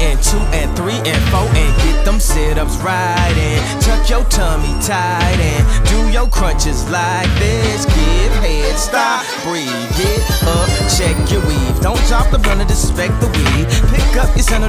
and two and three and four and get them sit ups right and tuck your tummy tight and do your crunches like this. Give head, stop, breathe, get up, check your weave. Don't drop the runner, disrespect the weed. Pick up your center.